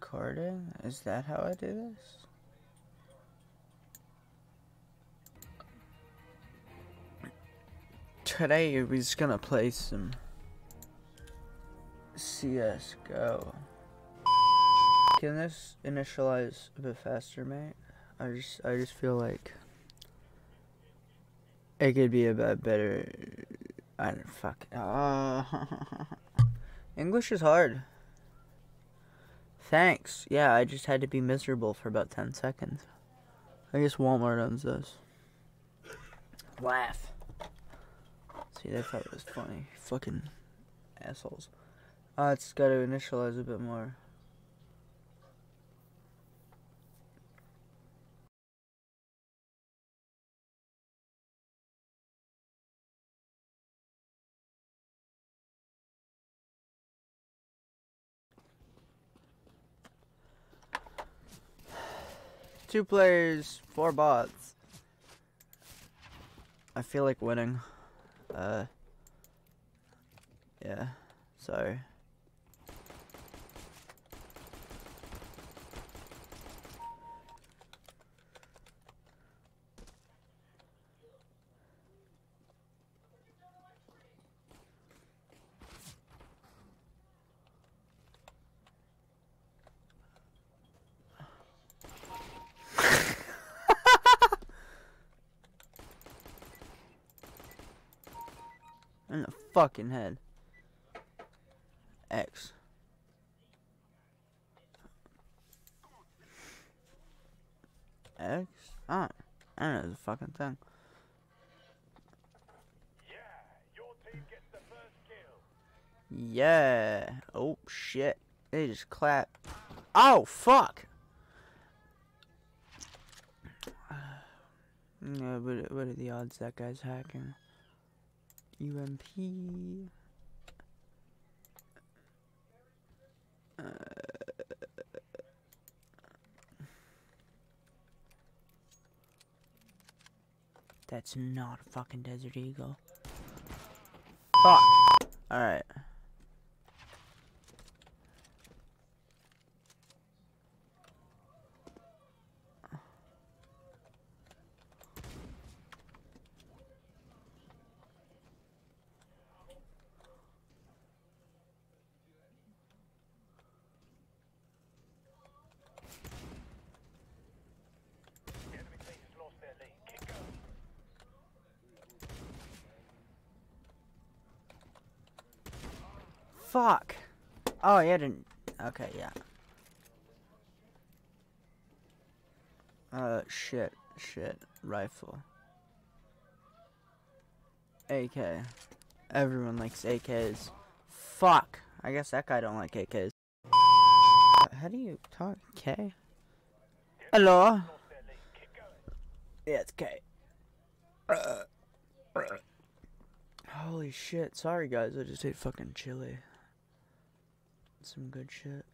recording? Is that how I do this? Today we're just gonna play some CSGO. Can this initialize a bit faster, mate? I just I just feel like it could be a bit better. I don't fuck. Uh, English is hard. Thanks. Yeah, I just had to be miserable for about 10 seconds. I guess Walmart owns this. Laugh. See, they thought it was funny. Fucking assholes. Uh, it's got to initialize a bit more. Two players, four bots. I feel like winning. Uh, yeah, sorry. In the fucking head. X. X? Ah, I know the fucking thing. Yeah. Oh shit. They just clap. Oh fuck. Yeah, but what are the odds that guy's hacking? UMP. Uh, that's not a fucking Desert Eagle. Fuck. Alright. Fuck. Oh, yeah, didn't. Okay, yeah. Uh, shit, shit. Rifle. AK. Everyone likes AKs. Fuck. I guess that guy don't like AKs. How do you talk? K? Hello? Yeah, it's K. Holy shit. Sorry, guys. I just ate fucking chili. Some good shit.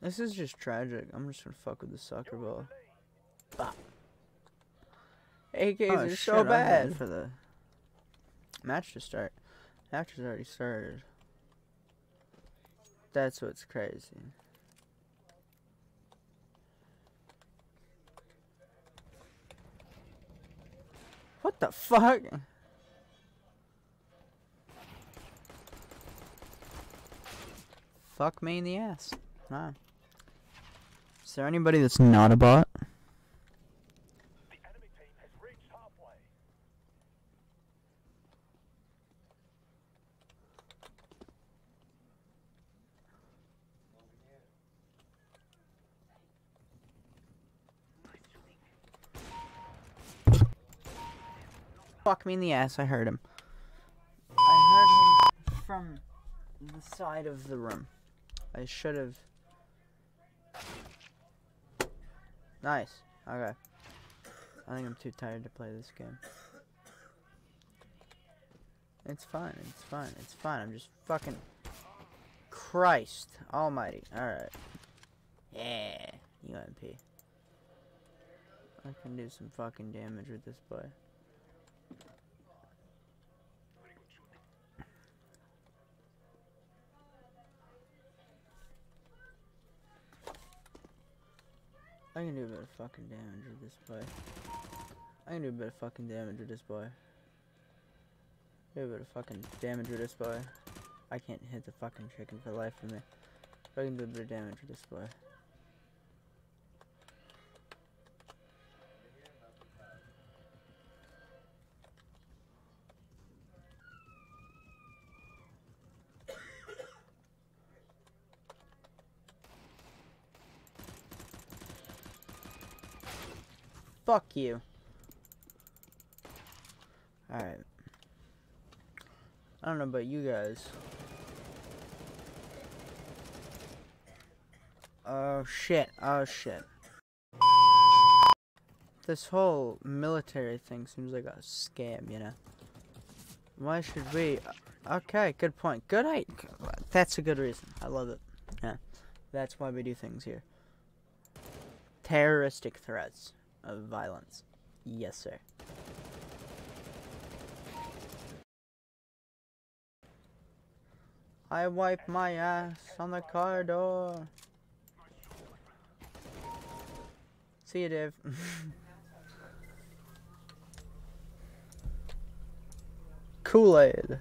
This is just tragic. I'm just gonna fuck with the soccer ball. Bah. AKs Oh, are shit, so I'm bad for the match to start. Match has already started. That's what's crazy. What the fuck? Fuck me in the ass. Nah. Is there anybody that's not a bot? Fuck me in the ass, I heard him. I heard him from the side of the room. I should have. Nice. Okay. I think I'm too tired to play this game. It's fine. It's fine. It's fine. I'm just fucking. Christ Almighty. Alright. Yeah. UMP. I can do some fucking damage with this boy. I can do a bit of fucking damage with this boy. I can do a bit of fucking damage with this boy. Do a bit of fucking damage with this boy. I can't hit the fucking chicken for life of me. But I can do a bit of damage with this boy. Fuck you. Alright. I don't know about you guys. Oh shit, oh shit. This whole military thing seems like a scam, you know? Why should we? Okay, good point. Good idea. That's a good reason. I love it. Yeah. That's why we do things here. Terroristic threats of violence. Yes, sir. I wipe my ass on the car door. See you, Dave. Kool-Aid.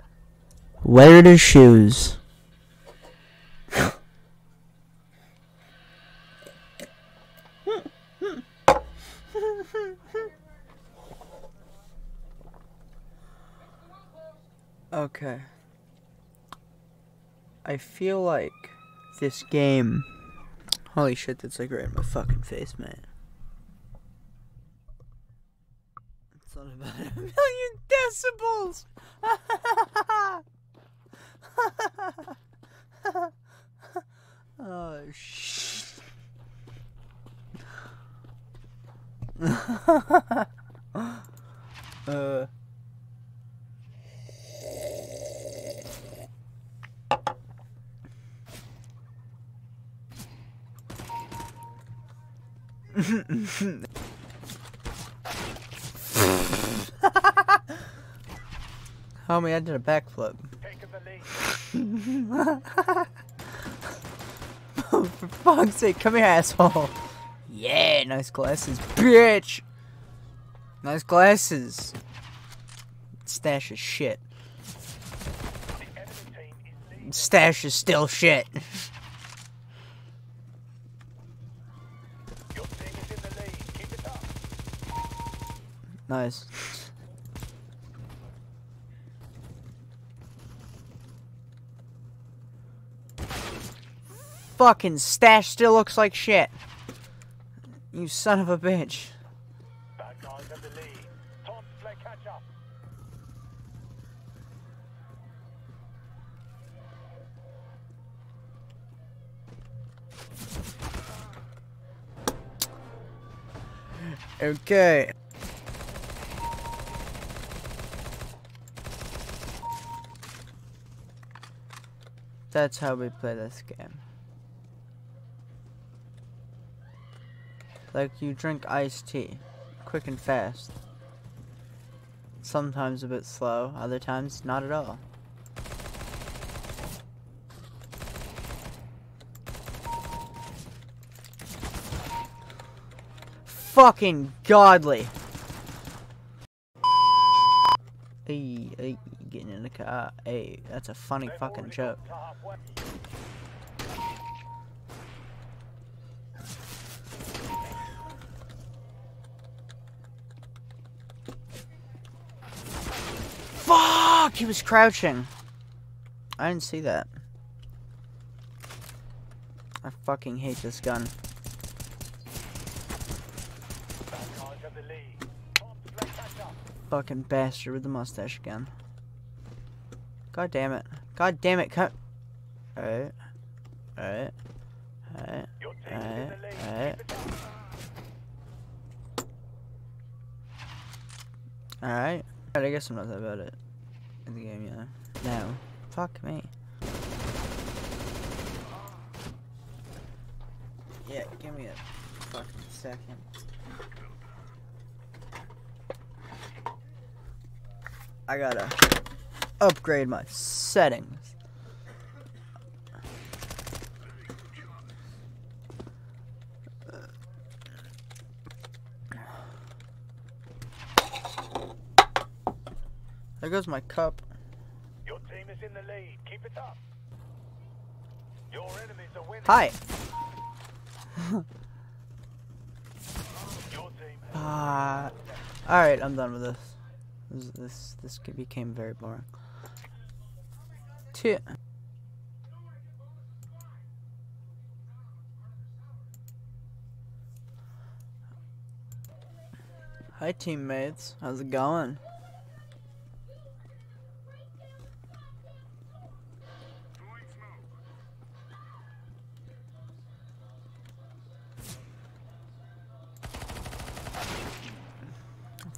Wear the shoes. Okay. I feel like this game. Holy shit, that's like right in my fucking face, man. It's not about a million decibels! oh, shit. uh. Homie, I did a backflip. For fuck's sake, come here, asshole. Yeah, nice glasses, bitch. Nice glasses. Stash is shit. Stash is still shit. Nice. Fucking stash still looks like shit. You son of a bitch. Okay. That's how we play this game. Like you drink iced tea, quick and fast. Sometimes a bit slow, other times not at all. Fucking godly. Hey, hey, getting Hey, that's a funny fucking joke. Fuck! He was crouching. I didn't see that. I fucking hate this gun. Fucking bastard with the mustache again. God damn it. God damn it. come. Alright. Alright. Alright. Alright. Alright. Alright. I guess I'm not that bad at in the game, yeah. No. Fuck me. Yeah, give me a fucking second. I gotta upgrade my settings. There goes my cup. Your team is in the lead. Keep it up. Your enemies are winning. Hi. uh, all right, I'm done with this. This this, this became very boring. Two. Hi teammates, how's it going?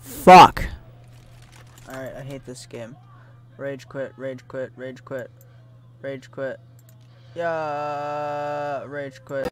Fuck. Alright, I hate this game. Rage quit, rage quit, rage quit. Rage quit. Yeah, rage quit.